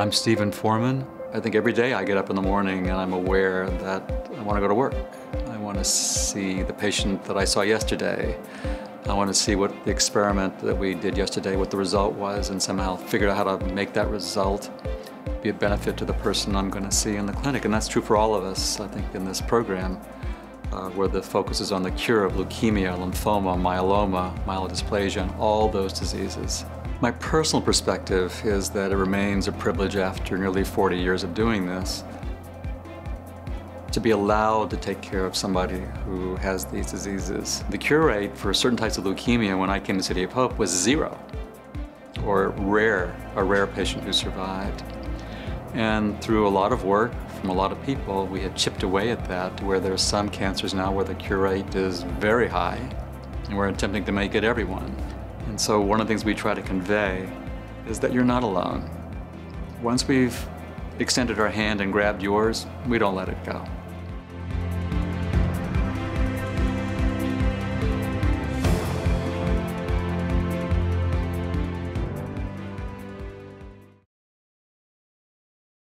I'm Stephen Forman. I think every day I get up in the morning and I'm aware that I want to go to work. I want to see the patient that I saw yesterday. I want to see what the experiment that we did yesterday, what the result was, and somehow figure out how to make that result be a benefit to the person I'm going to see in the clinic. And that's true for all of us, I think, in this program, uh, where the focus is on the cure of leukemia, lymphoma, myeloma, myelodysplasia, and all those diseases. My personal perspective is that it remains a privilege after nearly 40 years of doing this to be allowed to take care of somebody who has these diseases. The cure rate for certain types of leukemia when I came to City of Hope was zero, or rare, a rare patient who survived. And through a lot of work from a lot of people, we have chipped away at that to where there are some cancers now where the cure rate is very high, and we're attempting to make it everyone. So one of the things we try to convey is that you're not alone. Once we've extended our hand and grabbed yours, we don't let it go.